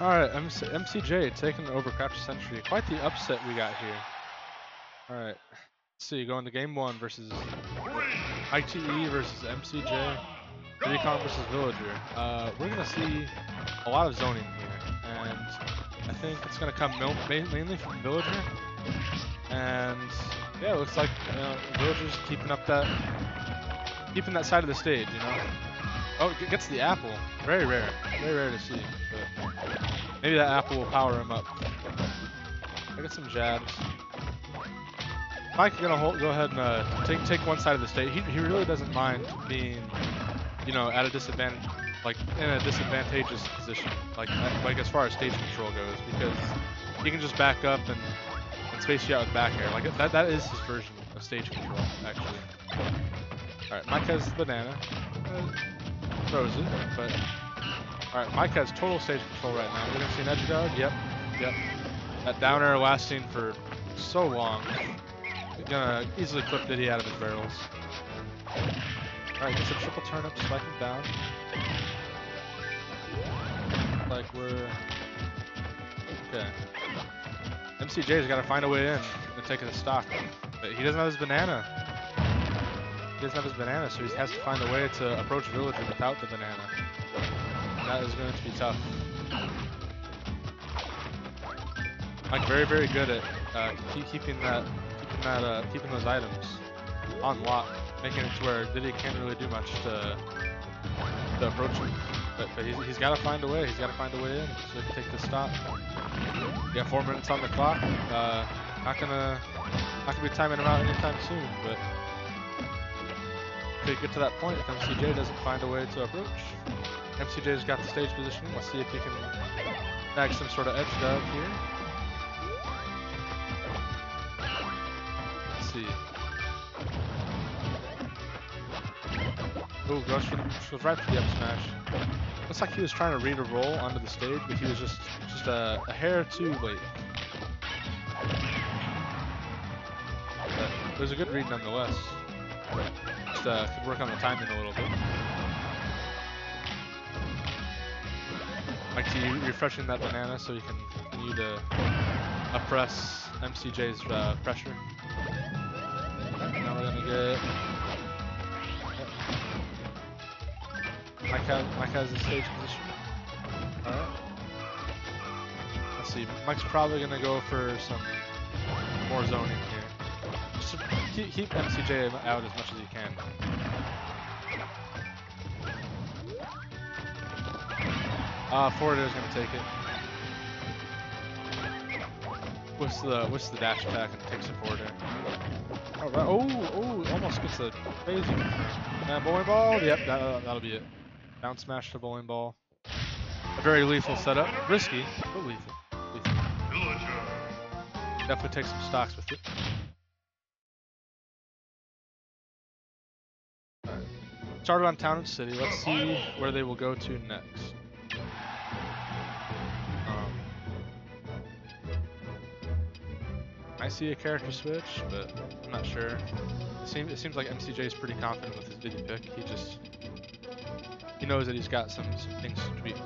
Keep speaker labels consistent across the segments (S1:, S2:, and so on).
S1: Alright, MC MCJ taking over Crafter Century. Quite the upset we got here. Alright. Let's see, going to game one versus ITE versus MCJ. Recon versus Villager. Uh, we're gonna see a lot of zoning here, and I think it's gonna come mainly from Villager. And yeah, it looks like uh, Villager's keeping up that, keeping that side of the stage, you know. Oh, g- gets the apple. Very rare. Very rare to see. But maybe that apple will power him up. I got some jabs. Mike's gonna hold, go ahead and uh, take take one side of the stage. He, he really doesn't mind being, you know, at a disadvantage, like in a disadvantageous position, like like as far as stage control goes, because he can just back up and and space you out with back air. Like that that is his version of stage control, actually. All right, Mike has banana. Uh, it, but all right, Mike has total stage control right now. We're gonna see an edge guard. Yep, yep. That down air lasting for so long. We're Gonna easily clip Diddy out of his barrels. All right, gets a triple turnip, spike him down. Like we're okay. MCJ's got to find a way in and take a stock, but he doesn't have his banana. He doesn't have his banana, so he has to find a way to approach Villager without the banana. That is going to be tough. Like very, very good at uh, keep, keeping that, keeping that, uh, keeping those items on lock, making it to where Diddy can't really do much to, to approach him. But, but he's, he's got to find a way. He's got to find a way in so he can take the stop. Got four minutes on the clock. Uh, not gonna, not gonna be timing him out anytime soon, but could get to that point if MCJ doesn't find a way to approach. MCJ's got the stage position. Let's see if he can bag some sort of edge guard here. Let's see. Ooh, goes, for the, right for the up smash. Looks like he was trying to read a roll onto the stage, but he was just just a, a hair too late. But it was a good read nonetheless. Just uh, could work on the timing a little bit. Like to refreshing that banana so you can continue to oppress MCJ's uh, pressure. Now we're gonna get. Mike has, Mike has the stage position. Alright. Let's see. Mike's probably gonna go for some more zoning here. Just keep, keep MCJ out as much as you can. Uh, is gonna take it. What's the what's the dash attack and takes it forward air. All right. Oh, oh, almost gets a crazy. Uh, bowling ball. Yep, that, that'll be it. Down smash to bowling ball. A very lethal setup. Risky, but lethal. lethal. Definitely take some stocks with it. Alright. Started on Town and City. Let's see where they will go to next. I see a character switch, but I'm not sure. It seems, it seems like MCJ is pretty confident with his Diddy pick. He just he knows that he's got some, some things to tweak,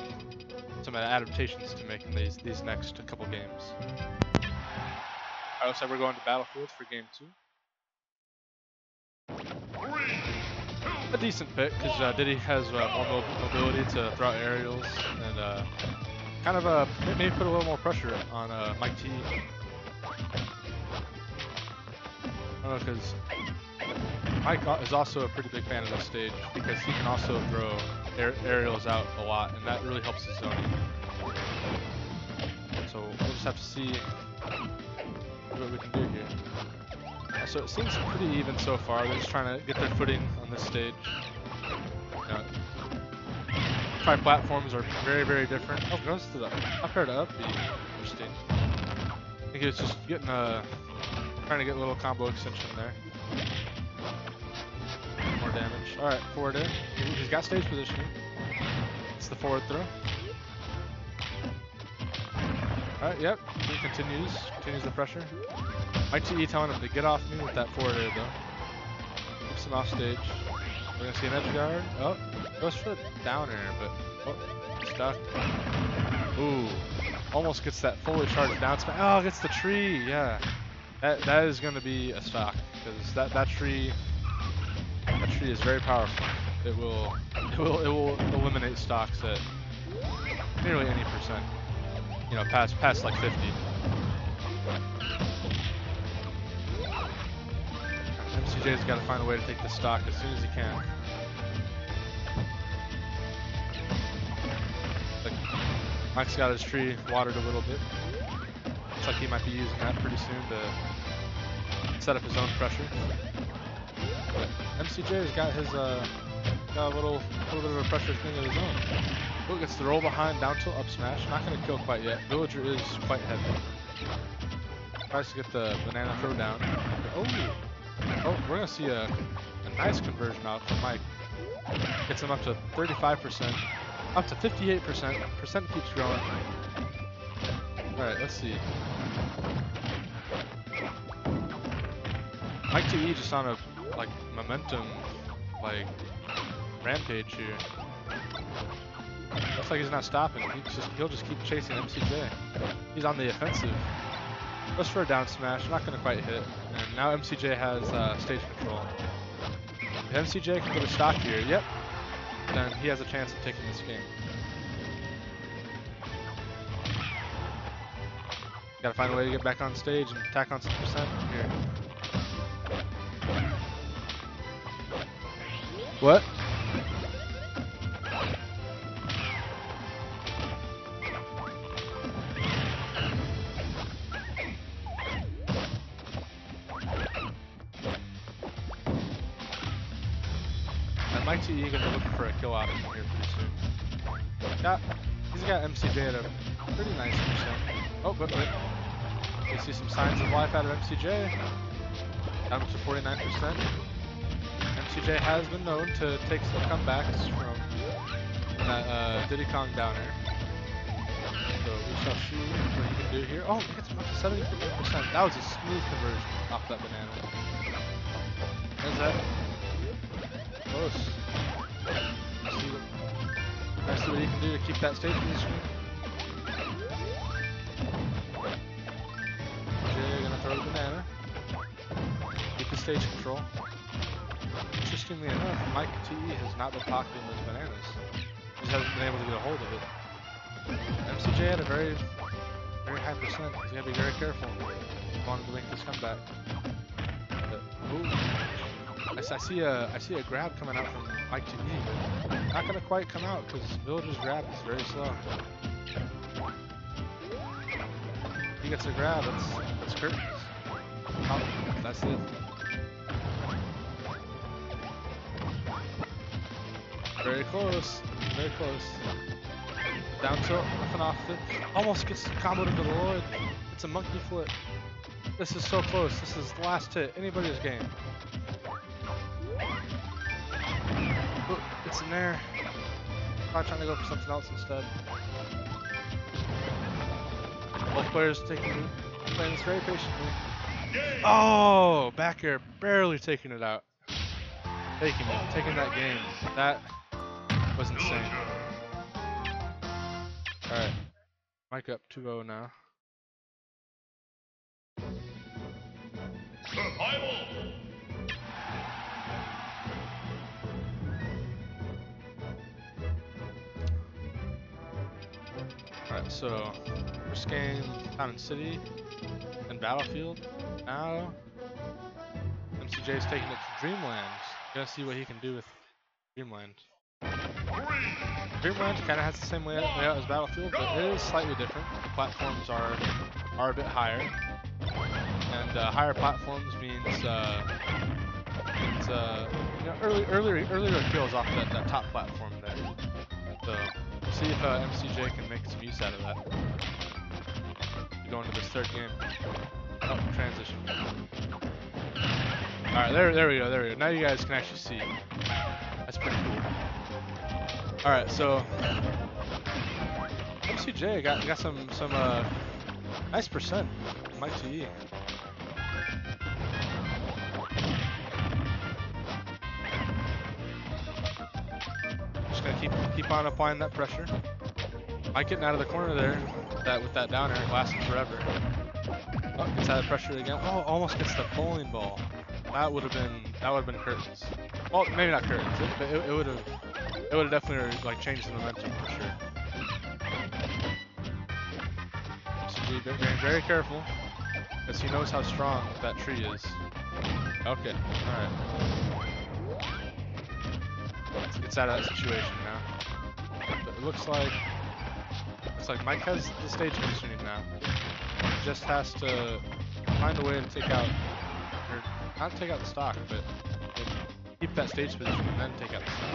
S1: some adaptations to make in these these next couple games. Alright, so we're going to Battlefield for game two. A decent pick because uh, Diddy has uh, more mob mobility to throw out aerials and uh, kind of uh, maybe put a little more pressure on uh, Mike T. Know because Mike is also a pretty big fan of this stage because he can also throw air aerials out a lot, and that really helps his zoning. So we'll just have to see what we can do here. So it seems pretty even so far. They're just trying to get their footing on this stage. Know, platforms are very, very different. Oh, goes to the up air to up Interesting. I think it's just getting a trying to get a little combo extension there. More damage. Alright, forward in. He- He's got stage positioning. It's the forward throw. Alright, yep. He continues. Continues the pressure. Mike TE telling him to get off me with that forward air though. Keeps him off stage. We're gonna see an edge guard. Oh, goes for the down air, but oh, stuck. Ooh, almost gets that fully charged down smash. Oh, gets the tree. Yeah, that that is going to be a stock because that that tree that tree is very powerful. It will it will it will eliminate stocks at nearly any percent. You know, past past like 50. MCJ's got to find a way to take the stock as soon as he can. Like, Mike's got his tree watered a little bit. Looks like he might be using that pretty soon to set up his own pressure. But MCJ's got his uh, got a little little bit of a pressure thing of his own. Look, gets the roll behind, down tilt, up smash. Not gonna kill quite yet. Villager is quite heavy. Tries to get the banana throw down. Oh, oh, we're gonna see a, a nice conversion out from Mike. Gets him up to 35%, up to 58%. Percent keeps growing. All right, let's see. Mike TE just on a like momentum like rampage here. Looks like he's not stopping. He's just he'll just keep chasing MCJ. He's on the offensive. Goes for a down smash, not gonna quite hit. And now MCJ has uh, stage control. If MCJ can get a stock here, yep, then he has a chance of taking this game. Gotta find a way to get back on stage and tack on some percent here. What? And Mike TE gonna looking for a kill him here pretty soon. Yeah, he's got MCJ at a pretty nice percent. Oh, but, but we see some signs of life out of MCJ. Down to 49%. MCJ has been known to take some comebacks from that uh, Diddy Kong downer. So we shall see what he can do here. Oh, he gets him up to 74%. That was a smooth conversion off that banana. There's that. Close. Let's see what, let's see what he can do to keep that stage position. Jay gonna throw the banana. Keep the stage control. Interestingly enough, Mike TE has not been pocketing those bananas. He just hasn't been able to get a hold of it. MCJ had a very, very high percent. He's gotta be very careful. Wanted to make this comeback. But, ooh. I, see a I see a grab coming out from Mike TE. Not gonna quite come out because Villager's grab is very slow. He gets a grab. That's that's curtains. Oh, that's it. Very close. Very close. Down tilt, nothing off it. Almost gets comboed into the Lloyd. It's a monkey flip. This is so close. This is the last hit. Anybody's game. It's in there. Probably trying to go for something else instead. Both players taking playing this very patiently. Oh, back air, barely taking it out. Taking it, taking that game. That was insane. Alright. Mike up 2-0 now.
S2: Survival!
S1: Alright, so first game Town and City and Battlefield. Now MCJ's taking it to Dreamland. Gonna see what he can do with Dreamland. Dreamland kind of has the same layout, as Battlefield, but it is slightly different. The platforms are are a bit higher, and uh, higher platforms means uh, uh, you know, early earlier earlier kills off that, that top platform there. So we'll see if uh, MCJ can make some use out of that. Going to this third game. Oh, transition. All right, there, there we go, there we go. Now you guys can actually see. That's pretty cool. All right, so MCJ got got some some uh nice percent. Mike TE. Just gonna keep keep on applying that pressure. Mike getting out of the corner there. That with that downer, it lasted forever. Oh, gets out of pressure again. Oh, almost gets the bowling ball. That would have been that would have been curtains. Well, maybe not curtains, it- but it would have it would have definitely like changed the momentum for sure. MCJ be- being very careful, because he knows how strong that tree is. Okay, all right. Let's get out of that situation now. But it looks like looks like Mike has the stage positioning now. He just has to find a way to take out, or not take out the stock, but keep that stage position and then take out the stock.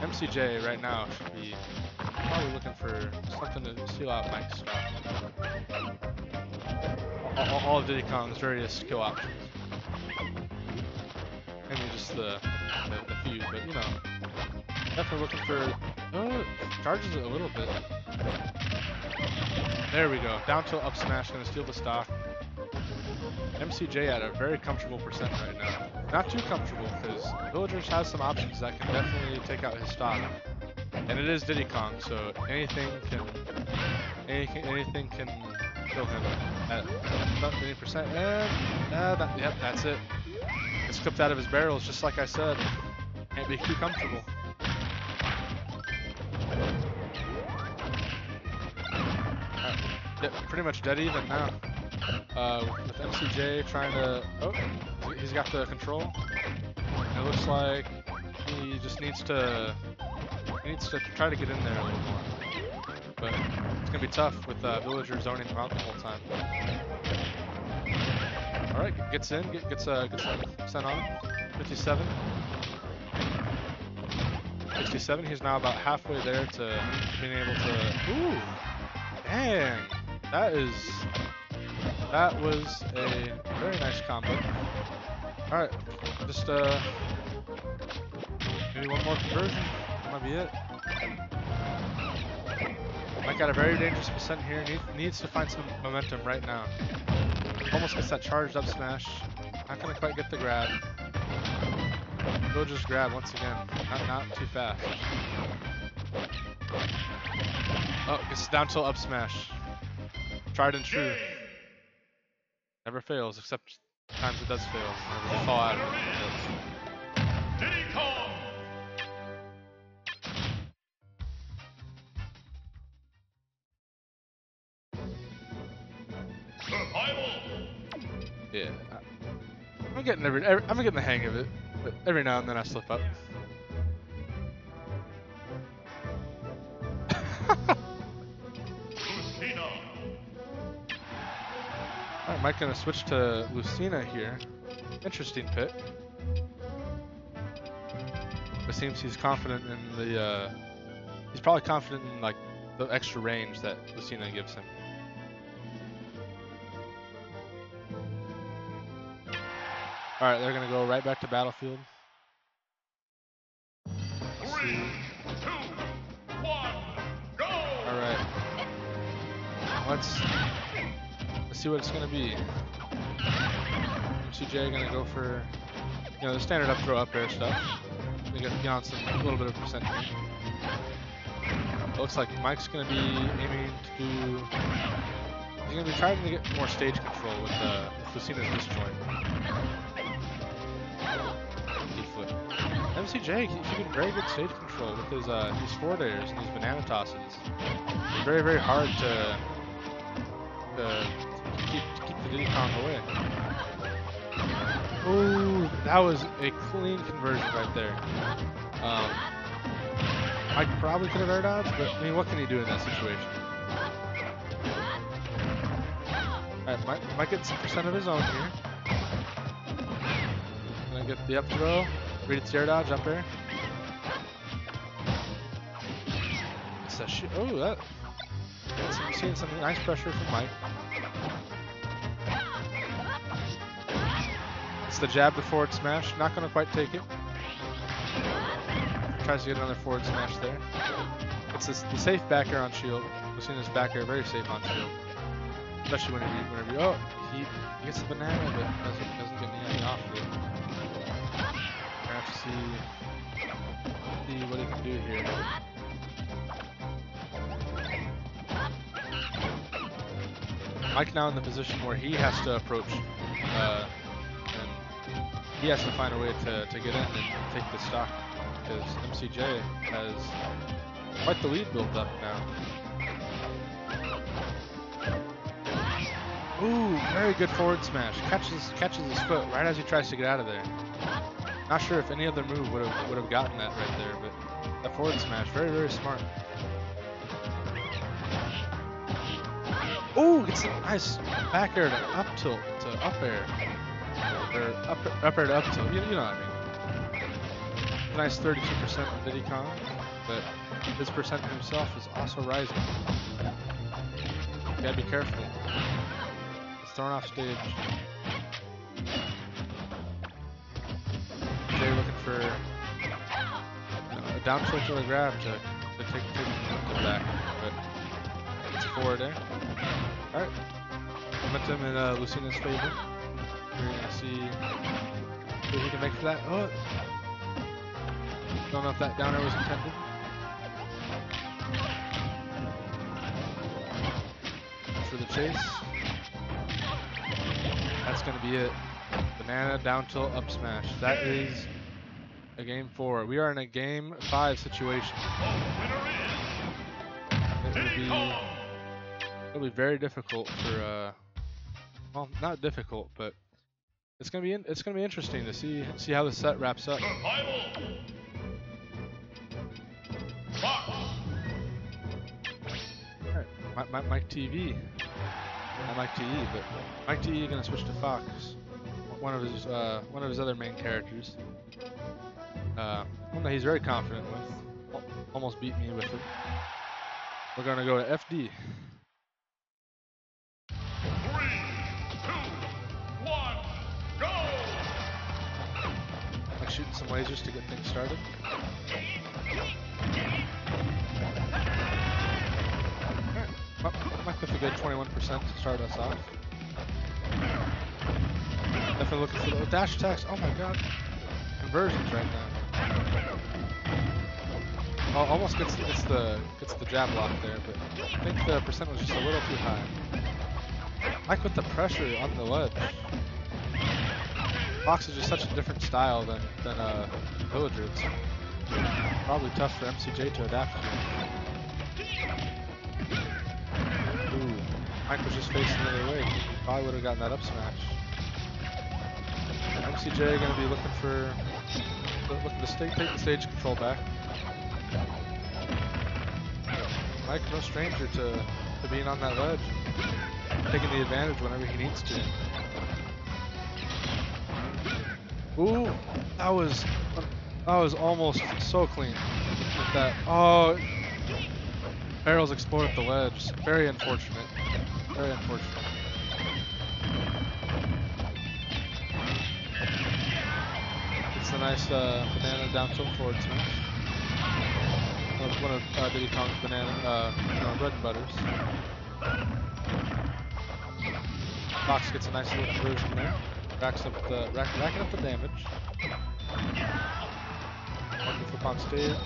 S1: MCJ right now should be probably looking for something to seal out Mike's. All, all, all of Diddy Kong's various kill options. Maybe just the, the, the few, but you know, definitely looking for. Oh, charges it a little bit. There we go. Down tilt up smash, gonna steal the stock. MCJ at a very comfortable percent right now. Not too comfortable, because Villagers has some options that can definitely take out his stock. And it is Diddy Kong, so anything can anything, anything can kill him at about 80%. And uh, that, yep, that's it. It's clipped out of his barrels, just like I said. Can't be too comfortable. Uh, yeah, pretty much dead even now. Uh, with MCJ trying to. Oh, he's got the control. It looks like he just needs to. He needs to try to get in there a little more. But it's gonna be tough with uh, Villager zoning him out the whole time. All right, gets in, get, gets uh, gets sent on. 57. 67. He's now about halfway there to being able to. Ooh, dang, that is. That was a very nice combo. All right, just uh, maybe one more conversion. That might be it. Mike got a very dangerous percent here. Need, needs to find some momentum right now. Almost gets that charged up smash. Not gonna quite get the grab. We'll just grab once again. Not, not too fast. Oh, gets down till up smash. Tried and true. Never fails, except times it does fail. Whenever they fall out.
S2: Diddy Kong. Survival.
S1: Yeah. I'm getting every, every I'm getting the hang of it, but every now and then I slip up. Alright, Mike gonna switch to Lucina here. Interesting pick. It seems he's confident in the, uh, he's probably confident in, like, the extra range that Lucina gives him. Alright, they're gonna go right back to Battlefield.
S2: Three, two, one, go.
S1: Alright. Let's let's see what it's gonna be. MCJ gonna go for you know the standard up throw up air stuff. We got on a little bit of percent. Looks like Mike's gonna be aiming to do he's gonna be trying to get more stage control with uh with Lucina's disjoint. D-flip. MCJ, he, he get very good stage control with his uh his forward airs and his banana tosses. Very very hard to to keep keep the Diddy Kong away. Ooh, that was a clean conversion right there. Um, I probably could have air dodged, but I mean, what can he do in that situation? Alright, might, might get some percent of his own here. Gonna get the up throw, read its air dodge up. It's a shit. Oh, that. That's seeing some nice pressure from Mike. the jab to forward smash. Not going to quite take it. Tries to get another forward smash there. It's a, the safe back air on shield. We've seen this back air very safe on shield. Especially whenever you, whenever you oh, he gets the banana, but doesn't, doesn't get anything off of it. I have to see, see what he can do here. Mike now in the position where he has to approach uh, he has to find a way to, to get in and take the stock because MCJ has quite the lead built up now. Ooh, very good forward smash. Catches catches his foot right as he tries to get out of there. Not sure if any other move would have would have gotten that right there, but that forward smash, very very smart. Ooh, it's a nice back air to up tilt to up air. Or up, up air to up tilt, you, you know what I mean. Nice 32% on Diddy Kong, but his percent himself is also rising. gotta be careful. He's thrown off stage. Jay looking for you know, a down tilt or a grab to, to take, take the back, but it's forward air. Alright. Momentum in uh, Lucina's favor. We're gonna see what he can make that. Oh! Don't know if that downer was intended. For the chase. That's gonna be it. Banana down tilt up smash. That is a game four. We are in a game five situation. It will be it'll be very difficult for uh well not difficult but it's gonna be in, it's gonna be interesting to see see how the set wraps up.
S2: Survival. Fox.
S1: Alright, Mi- Mi- Mike TV not Mike TE but Mike TE gonna switch to Fox. One of his uh one of his other main characters. Uh one that he's very confident with. Almost beat me with it. We're gonna go to FD shooting some lasers to get things started Alright, Mi- Mike with a good 21% to start us off. Definitely looking for those dash attacks. Oh my god. Conversions right now. Oh, almost gets, gets the gets the jab lock there, but I think the percent was just a little too high. Mike with the pressure on the ledge. Fox is just such a different style than than uh, Villager. It's probably tough for MCJ to adapt to. Ooh, Mike was just facing the other way. He probably would have gotten that up smash. MCJ gonna be looking for looking to stay, take the stage control back. Mike, no stranger to, to being on that ledge, taking the advantage whenever he needs to. Ooh, that was that was almost so clean with that. Oh, barrels exploded the ledge. Very unfortunate. Very unfortunate. It's a nice uh, banana down tilt forward smash. One of, one of uh, Diddy Kong's banana, uh, bread and butters. Fox gets a nice little conversion there. Racks up the rack, racking up the damage. Working flip on stage.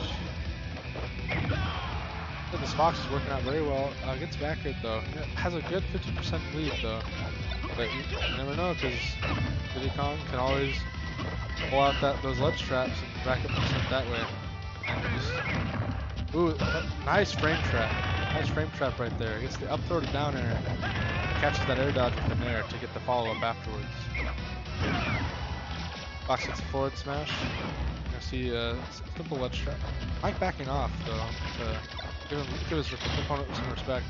S1: This Fox is working out very well. Uh, gets back hit though. It has a good 50% lead though. But you, never know because Diddy Kong can always pull out that those ledge traps and rack up percent that way. Just, ooh, nice frame trap. Nice frame trap right there. Gets the up throw to down air. Catches that air dodge with the air to get the follow up afterwards. Fox hits a forward smash. I see a s- simple ledge trap. Mike backing off though to give, him, give his opponent some respect.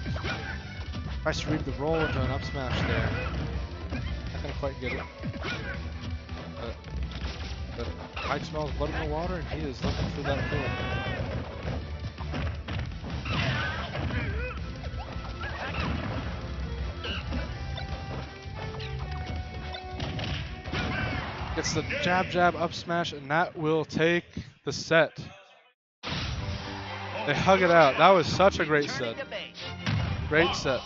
S1: Tries to read the roll into an up smash there. Not gonna quite get it. But, but Mike smells blood in the water and he is looking for that kill. The jab jab up smash and that will take the set. They hug it out. That was such a great set. Great set.